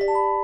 you.